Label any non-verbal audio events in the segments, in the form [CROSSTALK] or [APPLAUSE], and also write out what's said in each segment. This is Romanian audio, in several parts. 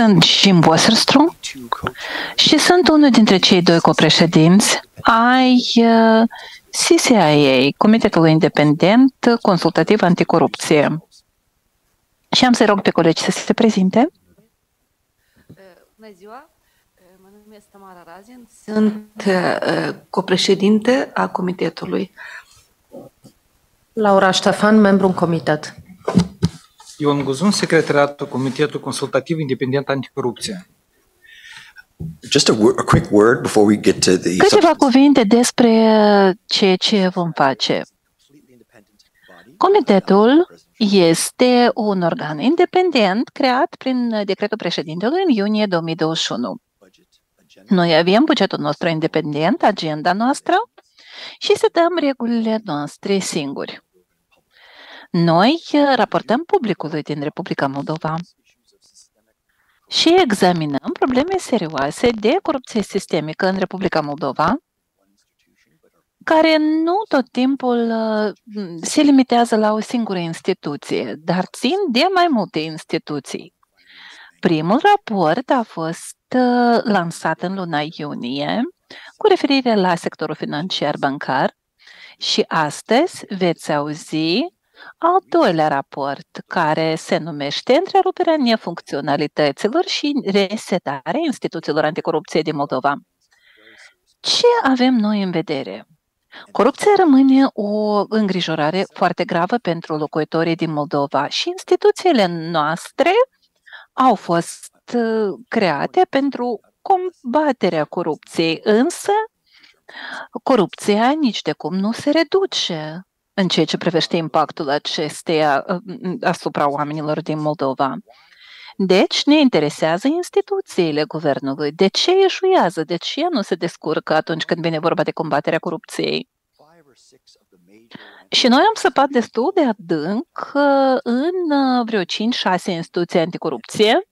Sunt Jim Wasserstrom și sunt unul dintre cei doi copreședinți ai uh, CCIA, Comitetul Independent Consultativ Anticorupție. Și am să rog pe colegi să se prezinte. Bună ziua! Mă numesc Tamara Razin, sunt uh, copreședinte a comitetului. Laura Ștefan, membru în comitet. Ion Guzun, secretariatul Comitetul Consultativ Independent Anticorupție. Just a, a quick word before we get to the Câteva cuvinte despre ceea ce vom face. Comitetul este un organ independent creat prin decretul președintelui în iunie 2021. Noi avem bugetul nostru independent, agenda noastră și setăm regulile noastre singuri. Noi raportăm publicului din Republica Moldova și examinăm probleme serioase de corupție sistemică în Republica Moldova, care nu tot timpul se limitează la o singură instituție, dar țin de mai multe instituții. Primul raport a fost lansat în luna iunie cu referire la sectorul financiar bancar și astăzi veți auzi al doilea raport, care se numește Întreruperea nefuncționalităților și resetarea instituțiilor anticorupție din Moldova. Ce avem noi în vedere? Corupția rămâne o îngrijorare foarte gravă pentru locuitorii din Moldova și instituțiile noastre au fost uh, create pentru combaterea corupției, însă corupția nici de cum nu se reduce în ceea ce privește impactul acesteia uh, asupra oamenilor din Moldova. Deci ne interesează instituțiile guvernului. De ce eșuează? De ce nu se descurcă atunci când vine vorba de combaterea corupției? Și noi am săpat destul de adânc uh, în uh, vreo 5-6 instituții anticorupție.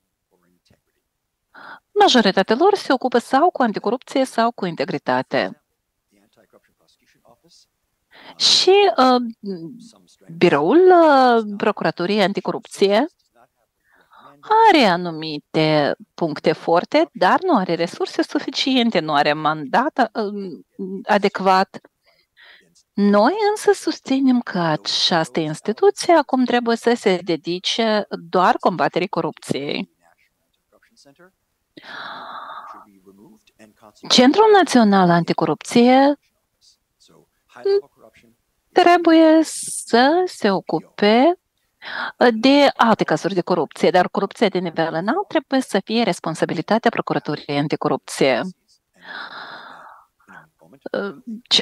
Majoritatea lor se ocupă sau cu anticorupție sau cu integritate. Și uh, biroul uh, Procuraturii Anticorupție are anumite puncte forte, dar nu are resurse suficiente, nu are mandat uh, adecvat. Noi însă susținem că această instituție acum trebuie să se dedice doar combaterii corupției. Centrul Național Anticorupție trebuie să se ocupe de alte cazuri de corupție, dar corupția de nivel înalt trebuie să fie responsabilitatea Procuraturii Anticorupție.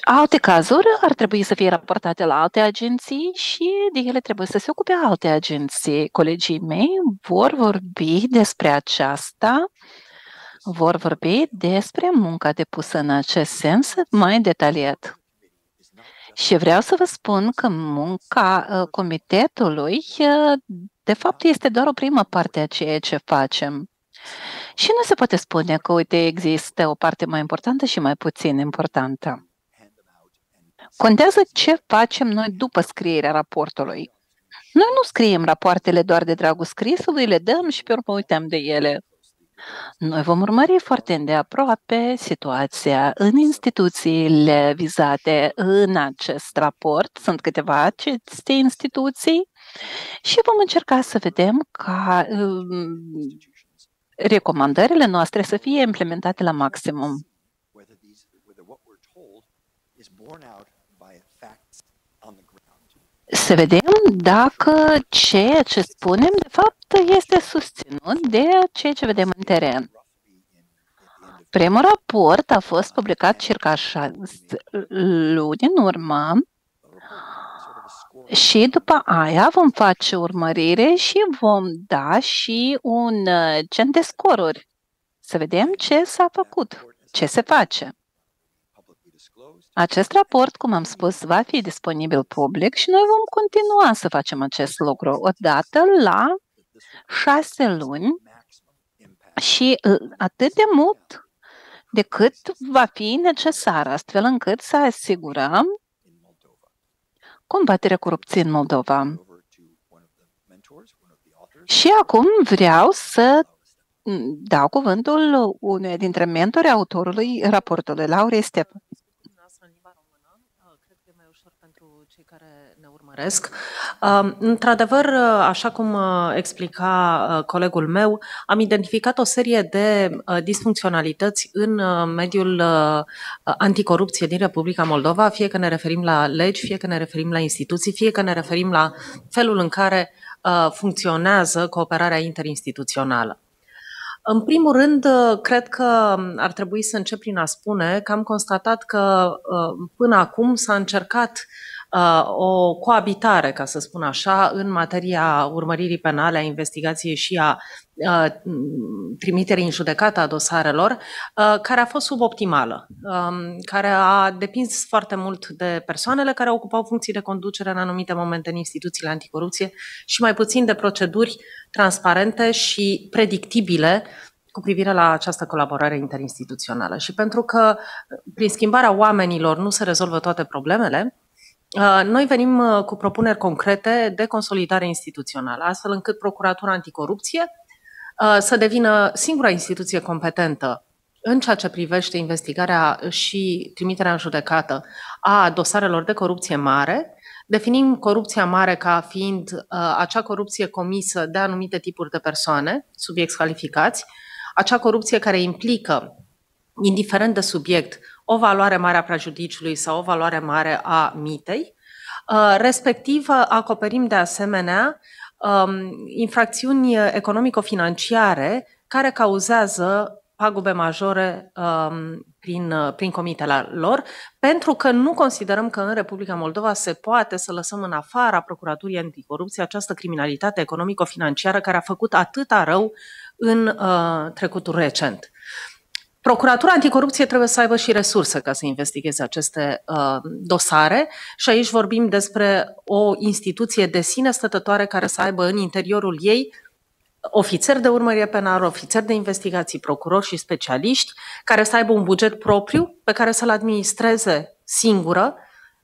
Alte cazuri ar trebui să fie raportate la alte agenții și de ele trebuie să se ocupe alte agenții. Colegii mei vor vorbi despre aceasta, vor vorbi despre munca depusă în acest sens mai detaliat. Și vreau să vă spun că munca uh, comitetului, uh, de fapt, este doar o primă parte a ceea ce facem. Și nu se poate spune că, uite, există o parte mai importantă și mai puțin importantă. Contează ce facem noi după scrierea raportului. Noi nu scriem rapoartele doar de dragul scrisului, le dăm și pe urmă uităm de ele. Noi vom urmări foarte îndeaproape situația în instituțiile vizate în acest raport. Sunt câteva aceste instituții și vom încerca să vedem ca um, recomandările noastre să fie implementate la maximum. Să vedem dacă ceea ce spunem, de fapt, este susținut de ceea ce vedem în teren. Primul raport a fost publicat circa șase luni în urmă și după aia vom face urmărire și vom da și un uh, gen de scoruri. Să vedem ce s-a făcut, ce se face. Acest raport, cum am spus, va fi disponibil public și noi vom continua să facem acest lucru odată la șase luni și uh, atât de mult de cât va fi necesar, astfel încât să asigurăm combaterea corupției în Moldova. Și acum vreau să mm, dau cuvântul unei dintre mentori autorului raportului, Laurei Step. Noastră în limba română, uh, cred că e mai ușor pentru cei care ne urmăresc. Um, Într-adevăr, uh, așa cum uh, explica uh, colegul meu, am identificat o serie de uh, disfuncționalități în uh, mediul uh, anticorupție din Republica Moldova, fie că ne referim la legi, fie că ne referim la instituții, fie că ne referim la felul în care uh, funcționează cooperarea interinstituțională. În primul rând, uh, cred că ar trebui să încep prin a spune că am constatat că uh, până acum s-a încercat uh, o coabitare, ca să spun așa, în materia urmăririi penale, a investigației și a trimiterii în judecată a dosarelor, care a fost suboptimală, um, care a depins foarte mult de persoanele care ocupau funcții de conducere în anumite momente în instituțiile anticorupție și mai puțin de proceduri transparente și predictibile cu privire la această colaborare interinstituțională. Și pentru că prin schimbarea oamenilor nu se rezolvă toate problemele, uh, noi venim uh, cu propuneri concrete de consolidare instituțională, astfel încât Procuratura Anticorupție uh, să devină singura instituție competentă în ceea ce privește investigarea și trimiterea în judecată a dosarelor de corupție mare, definim corupția mare ca fiind uh, acea corupție comisă de anumite tipuri de persoane, subiecti calificați, acea corupție care implică, indiferent de subiect, o valoare mare a prejudiciului sau o valoare mare a mitei, uh, respectiv acoperim de asemenea um, infracțiuni economico-financiare care cauzează pagube majore um, prin, prin comitele lor, pentru că nu considerăm că în Republica Moldova se poate să lăsăm în afara Procuraturii Anticorupție această criminalitate economico-financiară care a făcut atâta rău în uh, trecutul recent. Procuratura Anticorupție trebuie să aibă și resurse ca să investigheze aceste uh, dosare și aici vorbim despre o instituție de sine stătătoare care să aibă în interiorul ei ofițeri de urmărire penală, ofițeri de investigații, procurori și specialiști care să aibă un buget propriu pe care să-l administreze singură,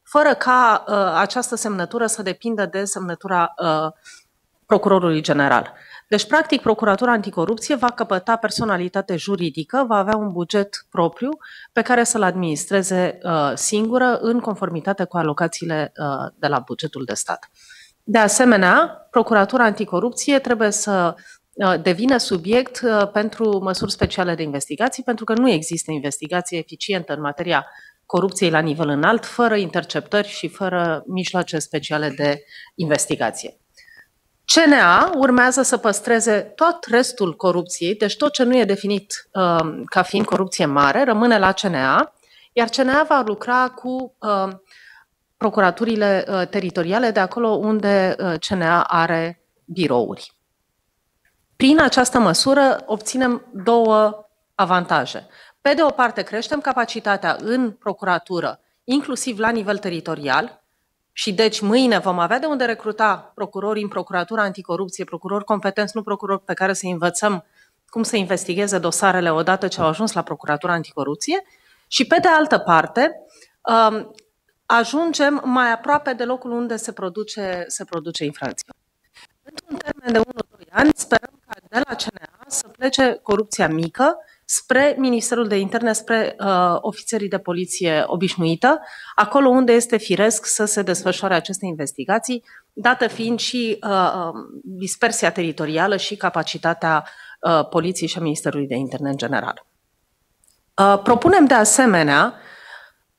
fără ca uh, această semnătură să depindă de semnătura uh, procurorului general. Deci, practic, Procuratura Anticorupție va căpăta personalitate juridică, va avea un buget propriu pe care să-l administreze uh, singură în conformitate cu alocațiile uh, de la bugetul de stat. De asemenea, Procuratura Anticorupție trebuie să uh, devină subiect uh, pentru măsuri speciale de investigații, pentru că nu există investigație eficientă în materia corupției la nivel înalt, fără interceptări și fără mijloace speciale de investigație. CNA urmează să păstreze tot restul corupției, deci tot ce nu e definit uh, ca fiind corupție mare rămâne la CNA, iar CNA va lucra cu uh, procuraturile uh, teritoriale de acolo unde uh, CNA are birouri. Prin această măsură obținem două avantaje. Pe de o parte, creștem capacitatea în procuratură, inclusiv la nivel teritorial, și deci mâine vom avea de unde recruta procurori în procuratura anticorupție, procurori competenți, nu procurori pe care să învățăm cum să investigheze dosarele odată ce au ajuns la procuratura anticorupție. Și pe de altă parte, um, ajungem mai aproape de locul unde se produce, se produce infracțiune. Într-un termen de 1-2 ani, sperăm ca de la CNA să plece corupția mică, spre Ministerul de Interne, spre uh, ofițerii de poliție obișnuită, acolo unde este firesc să se desfășoare aceste investigații, dată fiind și uh, um, dispersia teritorială și capacitatea uh, poliției și a Ministerului de Interne în general. Uh, propunem de asemenea,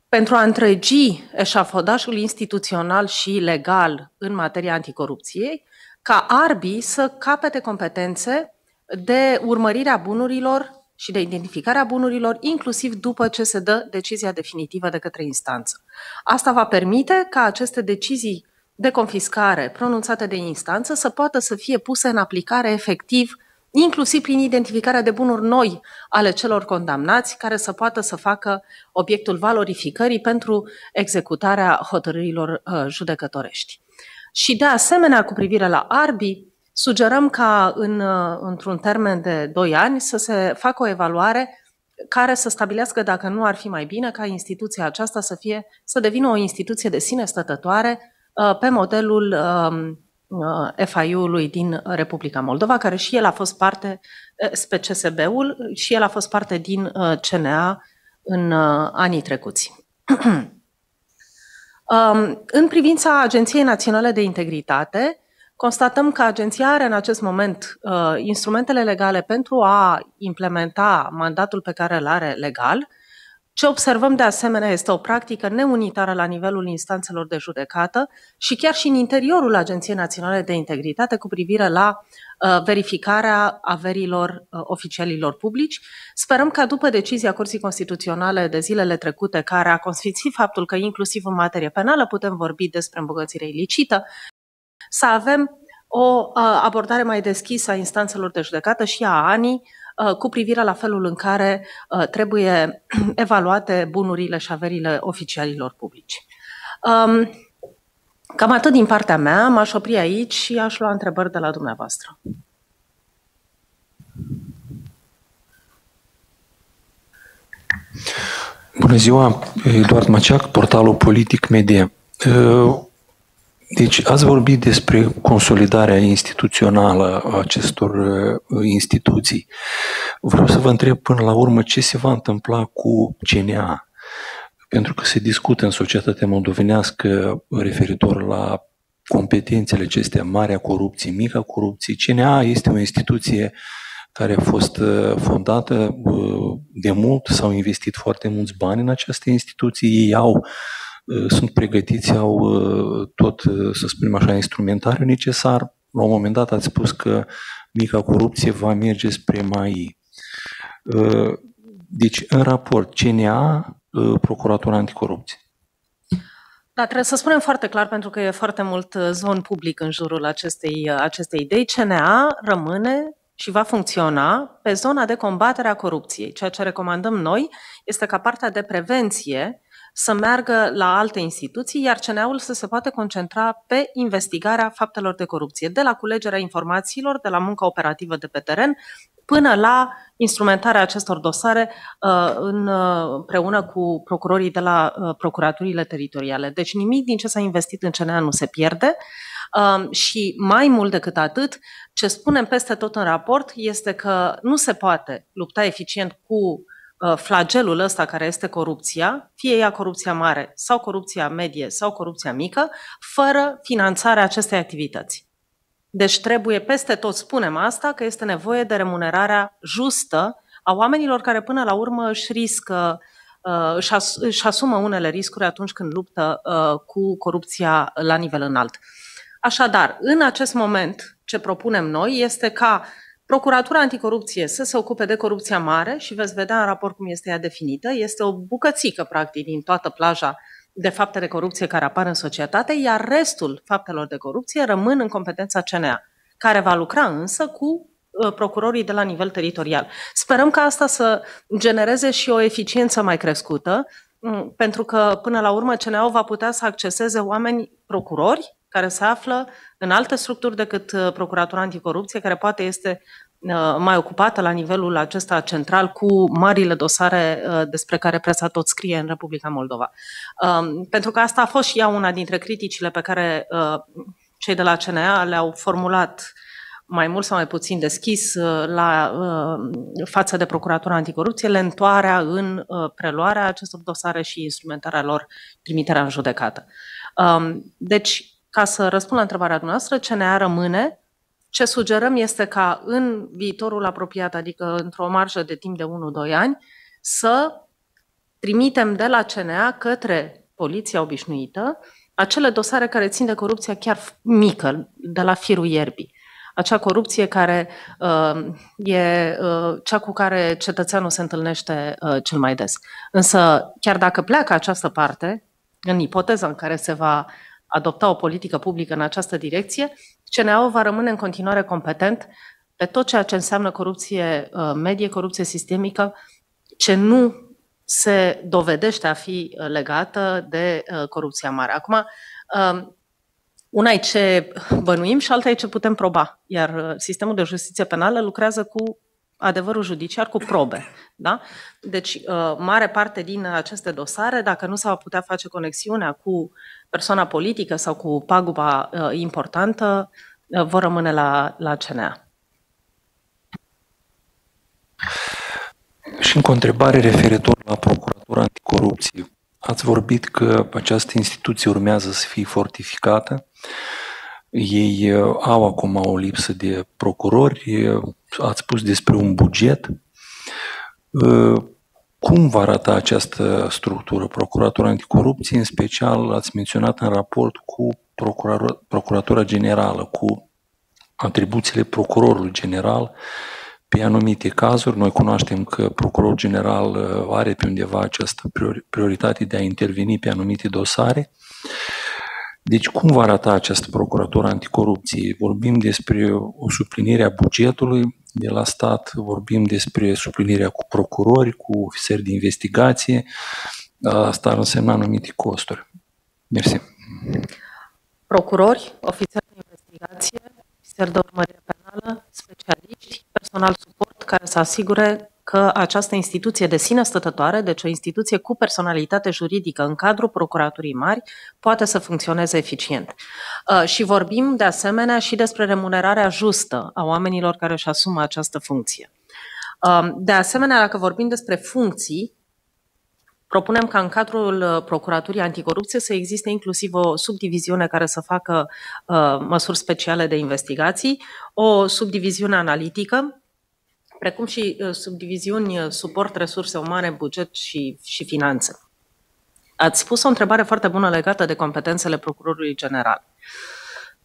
pentru a întregi eșafodașul instituțional și legal în materia anticorupției, ca arbii să capete competențe de urmărirea bunurilor și de identificarea bunurilor, inclusiv după ce se dă decizia definitivă de către instanță. Asta va permite ca aceste decizii de confiscare pronunțate de instanță să poată să fie puse în aplicare efectiv, inclusiv prin identificarea de bunuri noi ale celor condamnați, care să poată să facă obiectul valorificării pentru executarea hotărârilor uh, judecătorești. Și de asemenea, cu privire la arbii, Sugerăm ca în, uh, într-un termen de 2 ani să se facă o evaluare care să stabilească dacă nu ar fi mai bine ca instituția aceasta să fie să devină o instituție de sine stătătoare uh, pe modelul um, FIU-ului din Republica Moldova, care și el a fost parte, SPCSB-ul, și el a fost parte din CNA în anii trecuți. [CLEARS THROAT] Um, în privința Agenției Naționale de Integritate, constatăm că agenția are în acest moment uh, instrumentele legale pentru a implementa mandatul pe care îl are legal. Ce observăm de asemenea este o practică neunitară la nivelul instanțelor de judecată și chiar și în interiorul Agenției Naționale de Integritate cu privire la Uh, verificarea averilor uh, oficialilor publici. Sperăm ca după decizia Curții Constituționale de zilele trecute, care a consfințit faptul că inclusiv în materie penală putem vorbi despre îmbogățire ilicită, să avem o uh, abordare mai deschisă a instanțelor de judecată și a ANI cu privire la felul în care trebuie [CLEARS THROAT] evaluate bunurile și averile oficialilor publici. Um, Cam atât din partea mea, m-aș opri aici și aș lua întrebări de la dumneavoastră. Bună ziua, Eduard Maceac, portalul Politic Media. Deci ați vorbit despre consolidarea instituțională a acestor instituții. Vreau să vă întreb până la urmă ce se va întâmpla cu CNA pentru că se discută în societatea moldovenească referitor la competențele acestea mari a corupției, mica corupție. CNA este o instituție care a fost uh, fondată uh, de mult, s-au investit foarte mulți bani în această instituție, ei au, uh, sunt pregătiți, au tot, să spunem așa, instrumentariul necesar. La un moment dat ați spus că mica corupție va merge spre mai. Deci, în raport, CNA Uh, Procuratura Anticorupție. Da, trebuie să spunem foarte clar, pentru că e foarte mult uh, zon public în jurul acestei, uh, acestei idei. CNA rămâne și va funcționa pe zona de combatere a corupției. Ceea ce recomandăm noi este ca partea de prevenție să meargă la alte instituții, iar CNA-ul să se poate concentra pe investigarea faptelor de corupție, de la culegerea informațiilor, de la munca operativă de pe teren, până la instrumentarea acestor dosare uh, în, uh, împreună cu procurorii de la uh, procuraturile teritoriale. Deci nimic din ce s-a investit în CNA nu se pierde um, și mai mult decât atât, ce spunem peste tot în raport este că nu se poate lupta eficient cu flagelul ăsta care este corupția, fie ea corupția mare sau corupția medie sau corupția mică, fără finanțarea acestei activități. Deci trebuie peste tot, spunem asta, că este nevoie de remunerarea justă a oamenilor care până la urmă își riscă, uh, își, as, își asumă unele riscuri atunci când luptă uh, cu corupția la nivel înalt. Așadar, în acest moment, ce propunem noi este ca Procuratura Anticorupție să se ocupe de corupția mare și veți vedea în raport cum este ea definită. Este o bucățică, practic, din toată plaja de fapte de corupție care apar în societate, iar restul faptelor de corupție rămân în competența CNA, care va lucra însă cu uh, procurorii de la nivel teritorial. Sperăm ca asta să genereze și o eficiență mai crescută, mm, pentru că până la urmă CNA va putea să acceseze oameni procurori care se află în alte structuri decât uh, Procuratura Anticorupție, care poate este Uh, mai ocupată la nivelul acesta central cu marile dosare uh, despre care presa tot scrie în Republica Moldova. Um, pentru că asta a fost și ea una dintre criticile pe care uh, cei de la CNA le-au formulat mai mult sau mai puțin deschis la față de Procuratura Anticorupție, lentoarea în preluarea acestor dosare și instrumentarea lor, trimiterea în judecată. Um, deci, ca să răspund la întrebarea dumneavoastră, CNA rămâne ce sugerăm este ca în viitorul apropiat, adică într-o marjă de timp de 1-2 ani, să trimitem de la CNA către poliția obișnuită acele dosare care țin de corupția chiar mică, de la firul ierbii. Acea corupție care uh, e uh, cea cu care cetățeanul se întâlnește uh, cel mai des. Însă, chiar dacă pleacă această parte, în ipoteza în care se va adopta o politică publică în această direcție, CNA va rămâne în continuare competent pe tot ceea ce înseamnă corupție uh, medie, corupție sistemică, ce nu se dovedește a fi uh, legată de uh, corupția mare. Acum, um, una e ce bănuim și alta e ce putem proba. Iar sistemul de justiție penală lucrează cu adevărul judiciar cu probe. Da? Deci, uh, mare parte din aceste dosare, dacă nu s-a putea face conexiunea cu persoana politică sau cu paguba uh, importantă, uh, vor rămâne la, la CNA. Și încă o întrebare referitor la Procuratura Anticorupție. Ați vorbit că această instituție urmează să fie fortificată. Ei uh, au acum o lipsă de procurori. Ați spus despre un buget. Uh, cum va arata această structură? Procuratura Anticorupție, în special, ați menționat în raport cu Procuratura Generală, cu atribuțiile procurorului general, pe anumite cazuri, noi cunoaștem că Procurorul General uh, are pe undeva această prioritate de a interveni pe anumite dosare. Deci cum va arata această procuratură anticorupție? Vorbim despre o suplinire a bugetului de la stat, vorbim despre suplinirea cu procurori, cu ofițeri de investigație. Asta ar însemna anumite costuri. Mersi. Procurori, ofițeri de investigație, ofițeri de urmărire penală, specialiști, personal suport care să asigure că această instituție de sine stătătoare, deci o instituție cu personalitate juridică în cadrul Procuraturii Mari, poate să funcționeze eficient. Uh, și vorbim de asemenea și despre remunerarea justă a oamenilor care își asumă această funcție. Uh, de asemenea, dacă vorbim despre funcții, Propunem ca în cadrul uh, Procuraturii Anticorupție să existe inclusiv o subdiviziune care să facă uh, măsuri speciale de investigații, o subdiviziune analitică, precum și uh, subdiviziuni uh, suport, resurse umane, buget și, și finanțe. Ați pus o întrebare foarte bună legată de competențele procurorului general.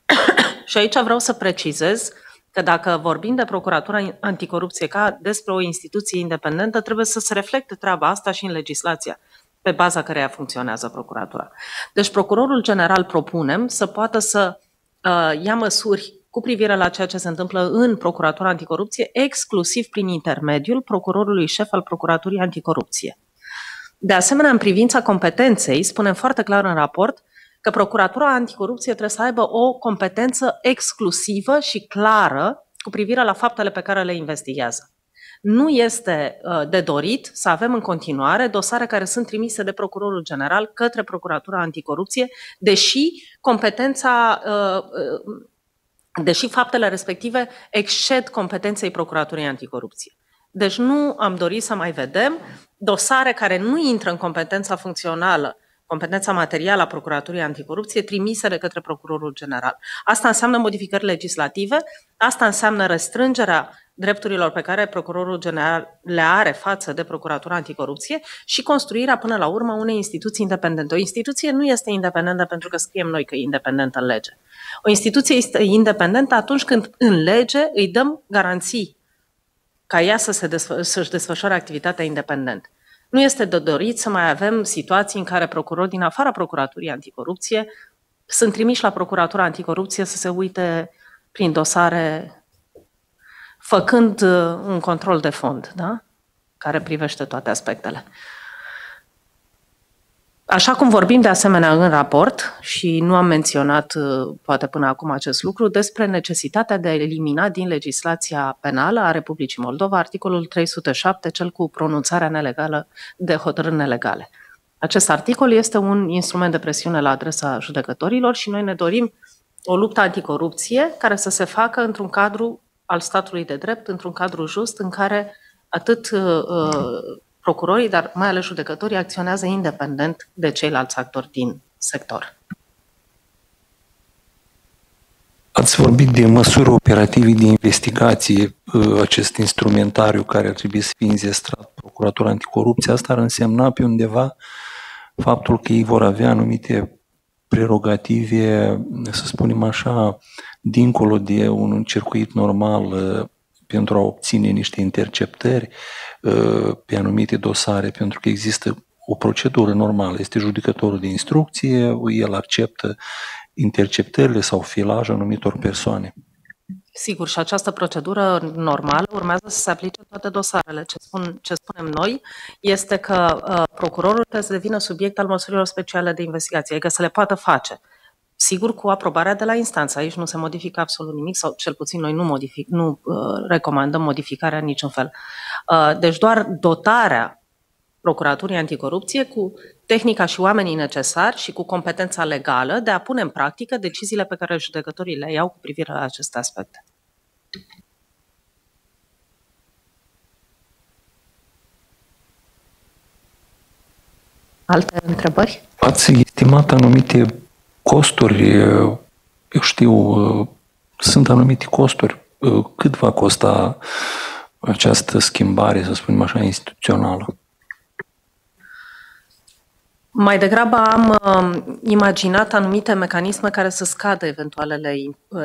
[COUGHS] și aici vreau să precizez că dacă vorbim de Procuratura Anticorupție ca despre o instituție independentă, trebuie să se reflecte treaba asta și în legislația pe baza căreia funcționează Procuratura. Deci Procurorul General propunem să poată să uh, ia măsuri cu privire la ceea ce se întâmplă în Procuratura Anticorupție, exclusiv prin intermediul procurorului șef al Procuraturii Anticorupție. De asemenea, în privința competenței, spunem foarte clar în raport că Procuratura Anticorupție trebuie să aibă o competență exclusivă și clară cu privire la faptele pe care le investigează. Nu este uh, de dorit să avem în continuare dosare care sunt trimise de Procurorul General către Procuratura Anticorupție, deși competența, uh, uh, deși faptele respective exced competenței Procuraturii Anticorupție. Deci nu am dorit să mai vedem dosare care nu intră în competența funcțională competența materială a Procuraturii Anticorupție trimise de către Procurorul General. Asta înseamnă modificări legislative, asta înseamnă restrângerea drepturilor pe care Procurorul General le are față de Procuratura Anticorupție și construirea până la urmă unei instituții independente. O instituție nu este independentă pentru că scriem noi că e independentă în lege. O instituție este independentă atunci când în lege îi dăm garanții ca ea să se desfă- să-și desfășoare activitatea independent. Nu este de dorit să mai avem situații în care procurori din afara Procuraturii Anticorupție sunt trimiși la Procuratura Anticorupție să se uite prin dosare făcând uh, un control de fond, da? care privește toate aspectele. Așa cum vorbim de asemenea în raport, și nu am menționat uh, poate până acum acest lucru, despre necesitatea de a elimina din legislația penală a Republicii Moldova articolul 307, cel cu pronunțarea nelegală de hotărâri nelegale. Acest articol este un instrument de presiune la adresa judecătorilor și noi ne dorim o luptă anticorupție care să se facă într-un cadru al statului de drept, într-un cadru just în care atât uh, uh procurorii, dar mai ales judecătorii, acționează independent de ceilalți actori din sector. Ați vorbit de măsuri operative de investigație, uh, acest instrumentariu care ar trebui să fie înzestrat Procuratura Anticorupție. Asta ar însemna pe undeva faptul că ei vor avea anumite prerogative, să spunem așa, dincolo de un circuit normal uh, pentru a obține niște interceptări uh, pe anumite dosare, pentru că există o procedură normală. Este judecătorul de instrucție, el acceptă interceptările sau filajul anumitor persoane. Sigur, și această procedură normală urmează să se aplice toate dosarele. Ce, spun, ce spunem noi este că uh, procurorul trebuie să devină subiect al măsurilor speciale de investigație, adică să le poată face sigur cu aprobarea de la instanță. Aici nu se modifică absolut nimic sau cel puțin noi nu, modific, nu uh, recomandăm modificarea în niciun fel. Uh, deci doar dotarea Procuraturii Anticorupție cu tehnica și oamenii necesari și cu competența legală de a pune în practică deciziile pe care judecătorii le iau cu privire la aceste aspecte. Alte întrebări? Ați estimat anumite costuri, eu știu, sunt anumite costuri. Cât va costa această schimbare, să spunem așa, instituțională? Mai degrabă am uh, imaginat anumite mecanisme care să scadă eventualele,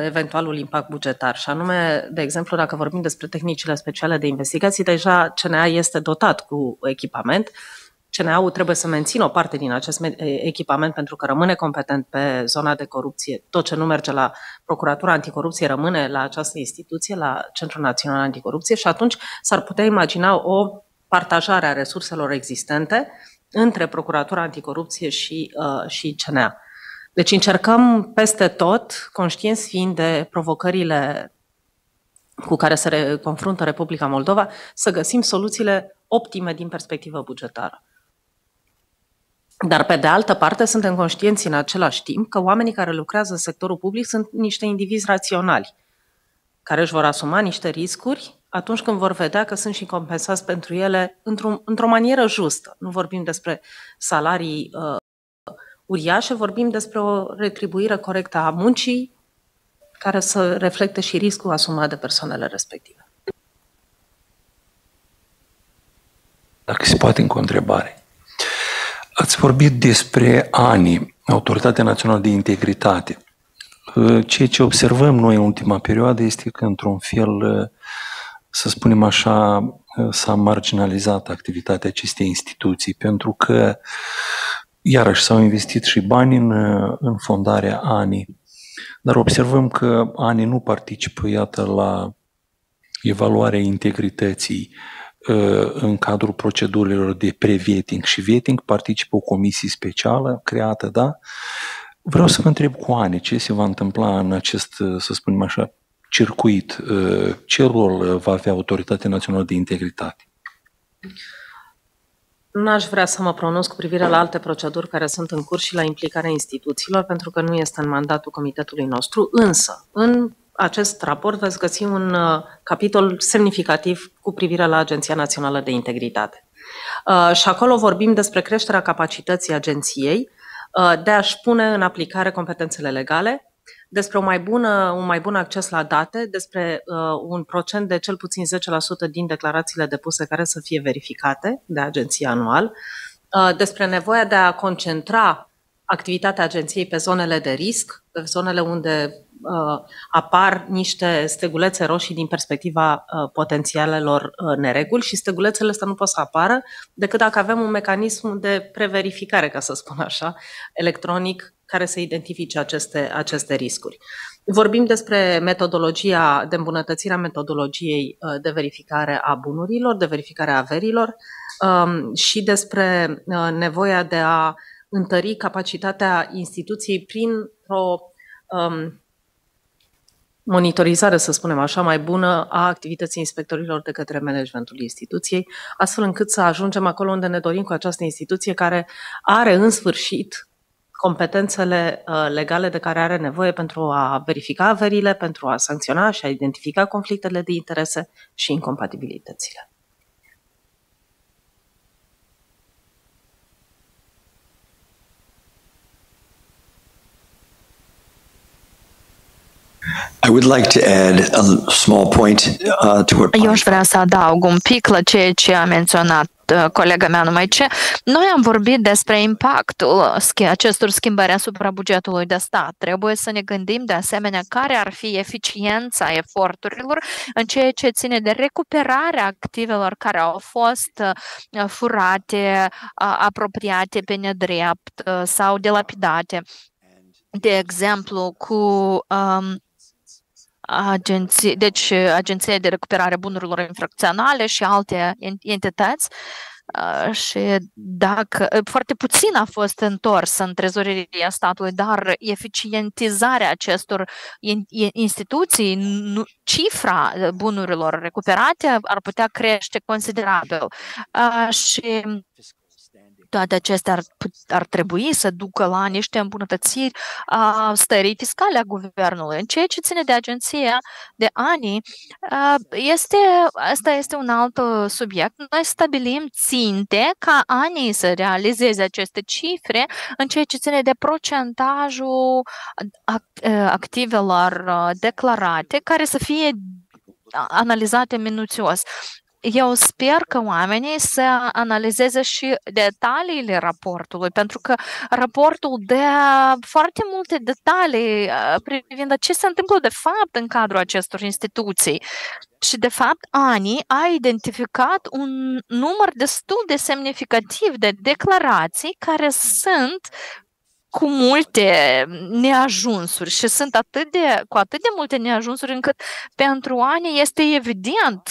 eventualul impact bugetar. Și anume, de exemplu, dacă vorbim despre tehnicile speciale de investigații, deja CNA este dotat cu echipament. CNA-ul trebuie să mențină o parte din acest echipament pentru că rămâne competent pe zona de corupție. Tot ce nu merge la Procuratura Anticorupție rămâne la această instituție, la Centrul Național Anticorupție și atunci s-ar putea imagina o partajare a resurselor existente între Procuratura Anticorupție și, uh, și CNA. Deci încercăm peste tot, conștienți fiind de provocările cu care se confruntă Republica Moldova, să găsim soluțiile optime din perspectivă bugetară. Dar, pe de altă parte, suntem conștienți în același timp că oamenii care lucrează în sectorul public sunt niște indivizi raționali, care își vor asuma niște riscuri atunci când vor vedea că sunt și compensați pentru ele într-o, într-o manieră justă. Nu vorbim despre salarii uh, uriașe, vorbim despre o retribuire corectă a muncii care să reflecte și riscul asumat de persoanele respective. Dacă se poate încă o întrebare. Ați vorbit despre ANI, Autoritatea Națională de Integritate. Uh, ceea ce observăm noi în ultima perioadă este că, într-un fel, uh, să spunem așa, s-a marginalizat activitatea acestei instituții, pentru că, iarăși, s-au investit și bani în, în fondarea ANI, dar observăm că ANI nu participă, iată, la evaluarea integrității ă, în cadrul procedurilor de pre-vetting și vetting, participă o comisie specială creată, da? Vreau să vă întreb cu ANI ce se va întâmpla în acest, să spunem așa, circuit, uh, ce rol uh, va avea Autoritatea Națională de Integritate? Nu aș vrea să mă pronunț cu privire la alte proceduri care sunt în curs și la implicarea instituțiilor, pentru că nu este în mandatul comitetului nostru, însă, în acest raport veți găsi un uh, capitol semnificativ cu privire la Agenția Națională de Integritate. Și acolo vorbim despre creșterea capacității agenției de a-și pune în aplicare competențele legale, despre o mai bună, un mai bun acces la date, despre uh, un procent de cel puțin 10% din declarațiile depuse care să fie verificate de agenția anual, uh, despre nevoia de a concentra activitatea agenției pe zonele de risc, pe zonele unde uh, apar niște stegulețe roșii din perspectiva uh, potențialelor uh, nereguli și stegulețele astea nu pot să apară decât dacă avem un mecanism de preverificare, ca să spun așa, electronic care să identifice aceste, aceste riscuri. Vorbim despre metodologia, de îmbunătățirea metodologiei uh, de verificare a bunurilor, de verificare a averilor um, și despre uh, nevoia de a întări capacitatea instituției printr-o um, monitorizare, să spunem așa, mai bună a activității inspectorilor de către managementul instituției, astfel încât să ajungem acolo unde ne dorim cu această instituție care are în sfârșit competențele uh, legale de care are nevoie pentru a verifica averile, pentru a sancționa și a identifica conflictele de interese și incompatibilitățile. I would like to add a small point uh, to what Eu aș vrea să adaug un pic la ceea ce a menționat uh, colega mea numai ce. Noi am vorbit despre impactul acestor schimbări asupra bugetului de stat. Trebuie să ne gândim de asemenea care ar fi eficiența eforturilor în ceea ce ține de recuperarea activelor care au fost uh, furate, apropiate pe nedrept sau delapidate. De exemplu, cu um, agenții, deci Agenția de Recuperare Bunurilor Infracționale și alte entități și dacă foarte puțin a fost întors în trezoreria statului, dar eficientizarea acestor instituții, cifra bunurilor recuperate ar putea crește considerabil. Și toate acestea ar, ar trebui să ducă la niște îmbunătățiri a stării fiscale a guvernului. În ceea ce ține de agenția de ani, este, asta este un alt subiect. Noi stabilim ținte ca anii să realizeze aceste cifre în ceea ce ține de procentajul activelor declarate care să fie analizate minuțios eu sper că oamenii să analizeze și detaliile raportului, pentru că raportul dă foarte multe detalii uh, privind ce se întâmplă de fapt în cadrul acestor instituții. Și, de fapt, ANI a identificat un număr destul de semnificativ de declarații care sunt cu multe neajunsuri și sunt atât de, cu atât de multe neajunsuri încât pentru ani este evident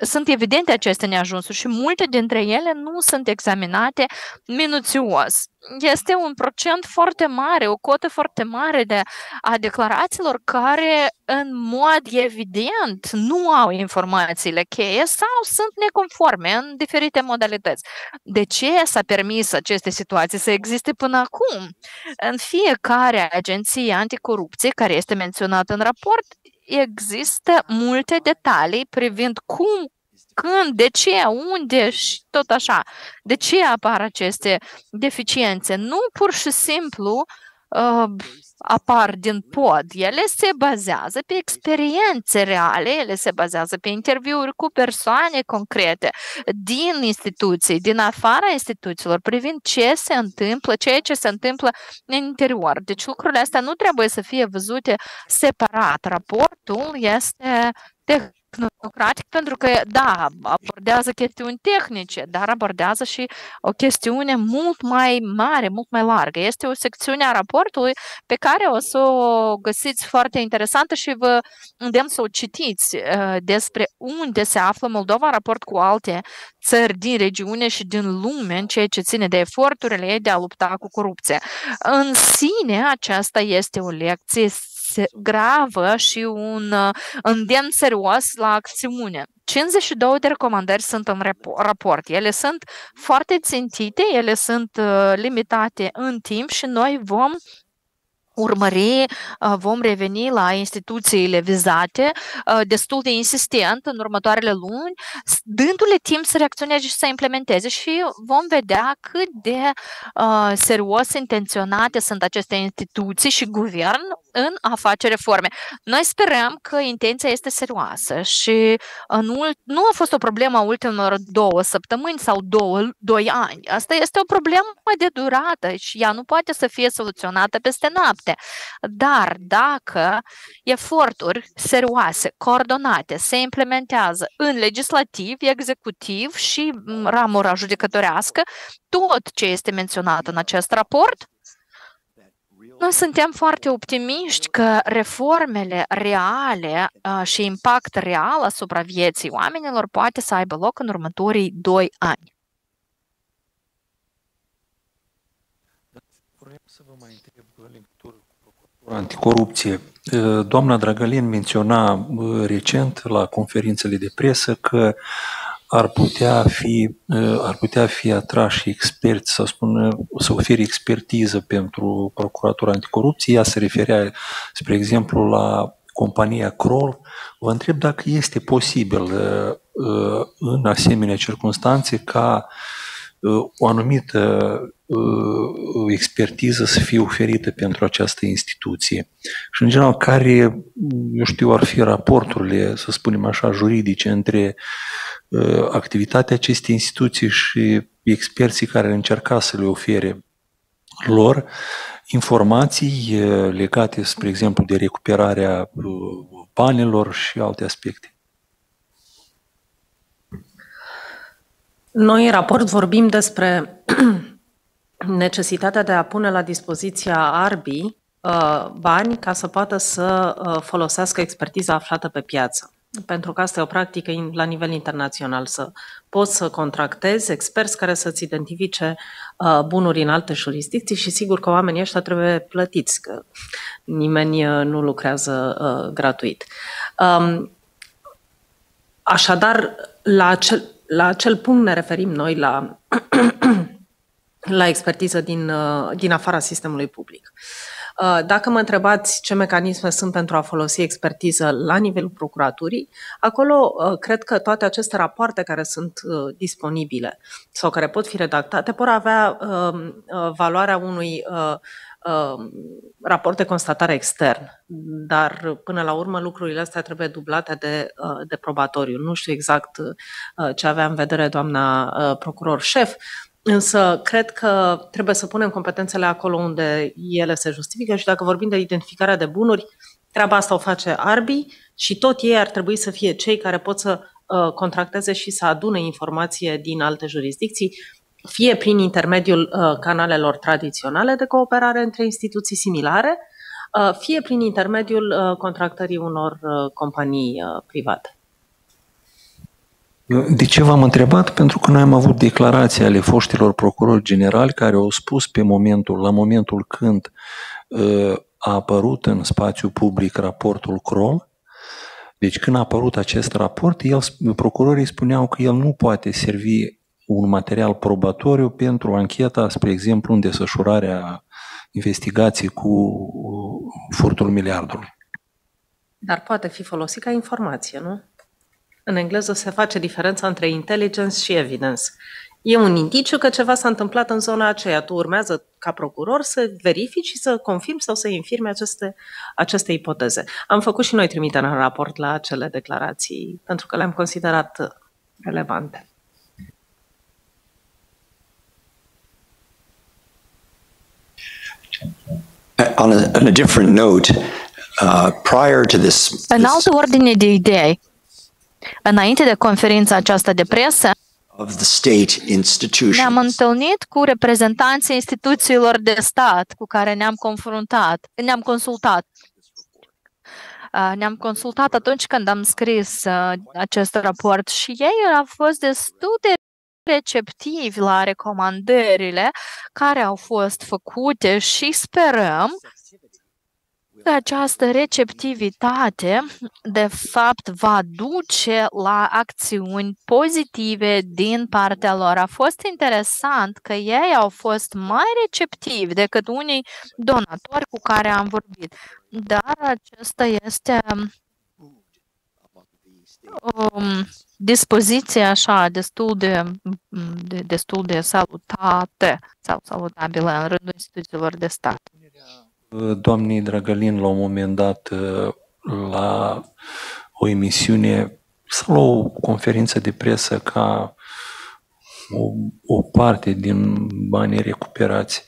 sunt evidente aceste neajunsuri și multe dintre ele nu sunt examinate minuțios. Este un procent foarte mare, o cotă foarte mare de a declarațiilor care în mod evident nu au informațiile cheie sau sunt neconforme în diferite modalități. De ce s-a permis aceste situații să existe până acum? În fiecare agenție anticorupție care este menționată în raport există multe detalii privind cum, când, de ce, unde și tot așa. De ce apar aceste deficiențe? Nu pur și simplu uh, apar din pod. Ele se bazează pe experiențe reale, ele se bazează pe interviuri cu persoane concrete din instituții, din afara instituțiilor, privind ce se întâmplă, ceea ce se întâmplă în interior. Deci lucrurile astea nu trebuie să fie văzute separat. Raportul este tehnocratic pentru că, da, abordează chestiuni tehnice, dar abordează și o chestiune mult mai mare, mult mai largă. Este o secțiune a raportului pe care o să o găsiți foarte interesantă și vă îndemn să o citiți uh, despre unde se află Moldova în raport cu alte țări din regiune și din lume în ceea ce ține de eforturile ei de a lupta cu corupție. În sine, aceasta este o lecție gravă și un uh, îndemn serios la acțiune. 52 de recomandări sunt în raport. Ele sunt foarte țintite, ele sunt uh, limitate în timp și noi vom urmări, uh, vom reveni la instituțiile vizate uh, destul de insistent în următoarele luni, dându-le timp să reacționeze și să implementeze și vom vedea cât de uh, serios intenționate sunt aceste instituții și guvern în a face reforme. Noi sperăm că intenția este serioasă și în nu a fost o problemă a ultimelor două săptămâni sau două, doi ani. Asta este o problemă de durată și ea nu poate să fie soluționată peste noapte. Dar dacă eforturi serioase, coordonate, se implementează în legislativ, executiv și ramura judecătorească, tot ce este menționat în acest raport noi suntem foarte optimiști că reformele reale uh, și impact real asupra vieții oamenilor poate să aibă loc în următorii doi ani. Vreau să vă mai întreb legătură cu anticorupție. Doamna Dragalin menționa recent la conferințele de presă că ar putea fi, ar putea fi atrași experți, să spun, să ofere expertiză pentru Procuratura Anticorupție. Ea se referea, spre exemplu, la compania Kroll. Vă întreb dacă este posibil în asemenea circunstanțe ca o anumită expertiză să fie oferită pentru această instituție. Și, în general, care, eu știu, ar fi raporturile, să spunem așa, juridice între Uh, activitatea acestei instituții și experții care încerca să le ofere lor informații uh, legate, spre exemplu, de recuperarea uh, banilor și alte aspecte. Noi în raport vorbim despre [CLEARS THROAT] necesitatea de a pune la dispoziția ARBI bani ca să poată să folosească expertiza aflată pe piață. pentru că asta e o practică la nivel internațional, să poți să contractezi experți care să-ți identifice uh, bunuri în alte jurisdicții și sigur că oamenii ăștia trebuie plătiți, că nimeni uh, nu lucrează uh, gratuit. Um, așadar, la acel, la acel punct ne referim noi la, [CLEARS THROAT] la expertiză din, din afara sistemului public. Uh, Uh, dacă mă întrebați ce mecanisme sunt pentru a folosi expertiză la nivelul procuraturii, acolo uh, cred că toate aceste rapoarte care sunt uh, disponibile sau care pot fi redactate pot avea um, valoarea unui um, raport de constatare extern, dar până la urmă lucrurile astea trebuie dublate de, de probatoriu. Nu știu exact ce avea în vedere doamna procuror șef, Însă cred că trebuie să punem competențele acolo unde ele se justifică și dacă vorbim de identificarea de bunuri, treaba asta o face Arbi și tot ei ar trebui să fie cei care pot să uh, contracteze și să adune informație din alte jurisdicții, fie prin intermediul uh, canalelor tradiționale de cooperare între instituții similare, uh, fie prin intermediul contractării unor companii private. De ce v-am întrebat? Pentru că noi am avut declarații ale foștilor procurori generali care au spus pe momentul, la momentul când uh, a apărut în spațiu public raportul Kroll, deci când a apărut acest raport, el, procurorii spuneau că el nu poate servi un material probatoriu pentru ancheta, spre exemplu, în desfășurarea investigației cu uh, furtul miliardului. Dar poate fi folosit ca informație, nu? În engleză se face diferența între intelligence și evidence. E un indiciu că ceva s-a întâmplat în zona aceea. Tu urmează ca procuror să verifici și să confirmi sau să infirmi aceste, aceste ipoteze. Am făcut și noi trimitere în raport la acele declarații pentru că le-am considerat relevante. On a, on a different note, uh, prior to this, În altă ordine de idei, Înainte de conferința aceasta de presă, of the state institutions. ne-am întâlnit cu reprezentanții instituțiilor de stat cu care ne-am confruntat, ne-am consultat. Ne-am consultat atunci când am scris acest raport și ei au fost destul de receptivi la recomandările care au fost făcute și sperăm această receptivitate, de fapt, va duce la acțiuni pozitive din partea lor. A fost interesant că ei au fost mai receptivi decât unii donatori cu care am vorbit. Dar acesta este o um, dispoziție așa destul de, de, destul de salutate sau salutabilă în rândul instituțiilor de stat. Doamnei Drăgălin la un moment dat la o emisiune sau la o conferință de presă ca o, o parte din banii recuperați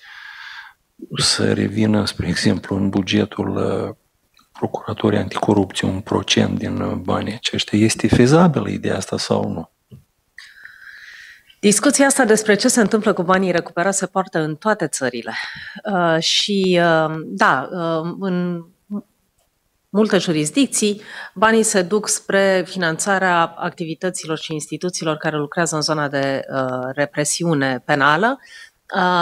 să revină, spre exemplu, în bugetul Procuratorii Anticorupție, un procent din banii aceștia. Este fezabilă ideea asta sau nu? Discuția asta despre ce se întâmplă cu banii recuperați se poartă în toate țările. Uh, și, uh, da, uh, în multe jurisdicții, banii se duc spre finanțarea activităților și instituțiilor care lucrează în zona de uh, represiune penală, uh,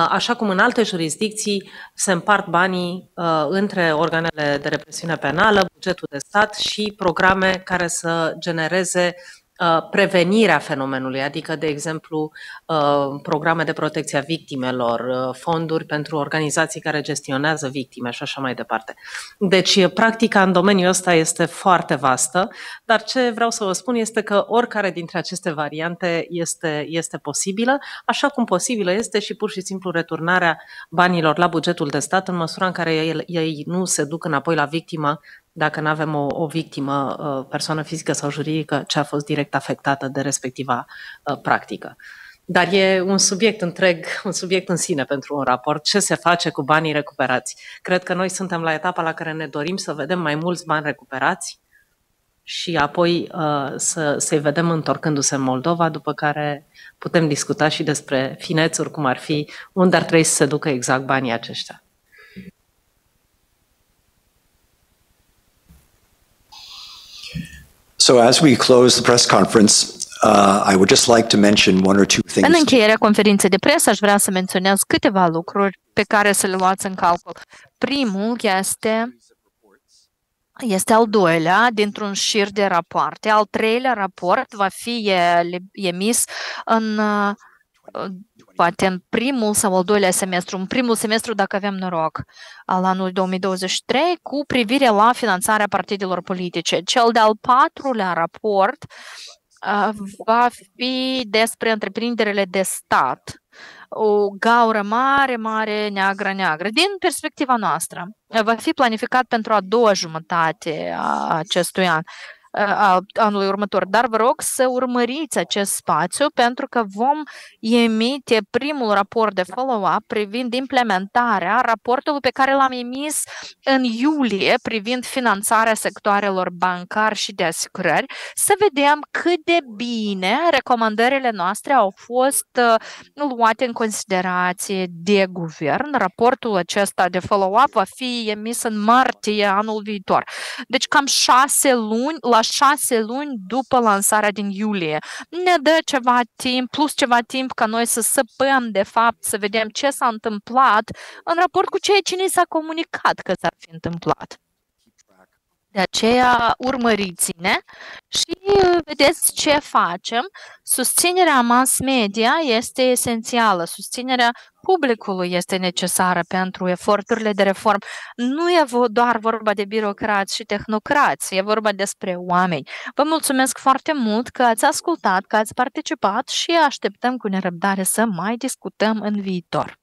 așa cum în alte jurisdicții se împart banii uh, între organele de represiune penală, bugetul de stat și programe care să genereze Uh, prevenirea fenomenului, adică, de exemplu, uh, programe de protecție a victimelor, uh, fonduri pentru organizații care gestionează victime și așa mai departe. Deci, practica în domeniul ăsta este foarte vastă, dar ce vreau să vă spun este că oricare dintre aceste variante este, este posibilă, așa cum posibilă este și pur și simplu returnarea banilor la bugetul de stat în măsura în care ei, ei nu se duc înapoi la victimă dacă nu avem o, o victimă, uh, persoană fizică sau juridică, ce a fost direct afectată de respectiva uh, practică. Dar e un subiect întreg, [LAUGHS] un subiect în sine pentru un raport. Ce se face cu banii recuperați? Cred că noi suntem la etapa la care ne dorim să vedem mai mulți bani recuperați și apoi uh, să, să-i vedem întorcându-se în Moldova, după care putem discuta și despre finețuri, cum ar fi unde ar trebui să se ducă exact banii aceștia. So as we close the press conference, uh, I would just like to mention one or two things. În încheierea conferinței de presă aș vrea să menționez câteva lucruri pe care să le luați în calcul. Primul este este al doilea dintr-un șir de rapoarte. Al treilea raport va fi emis în poate în primul sau al doilea semestru, în primul semestru dacă avem noroc, al anului 2023, cu privire la finanțarea partidelor politice. Cel de-al patrulea raport va fi despre întreprinderile de stat. O gaură mare, mare, neagră, neagră. Din perspectiva noastră, va fi planificat pentru a doua jumătate a acestui an anului următor. Dar vă rog să urmăriți acest spațiu pentru că vom emite primul raport de follow-up privind implementarea raportului pe care l-am emis în iulie privind finanțarea sectoarelor bancar și de asigurări, să vedem cât de bine recomandările noastre au fost luate în considerație de guvern. Raportul acesta de follow-up va fi emis în martie anul viitor. Deci cam șase luni, la șase luni după lansarea din iulie. Ne dă ceva timp, plus ceva timp ca noi să săpăm de fapt, să vedem ce s-a întâmplat în raport cu ceea ce ni s-a comunicat că s-ar fi întâmplat. De aceea urmăriți-ne și vedeți ce facem. Susținerea mass media este esențială, susținerea publicului este necesară pentru eforturile de reform. Nu e doar vorba de birocrați și tehnocrați, e vorba despre oameni. Vă mulțumesc foarte mult că ați ascultat, că ați participat și așteptăm cu nerăbdare să mai discutăm în viitor.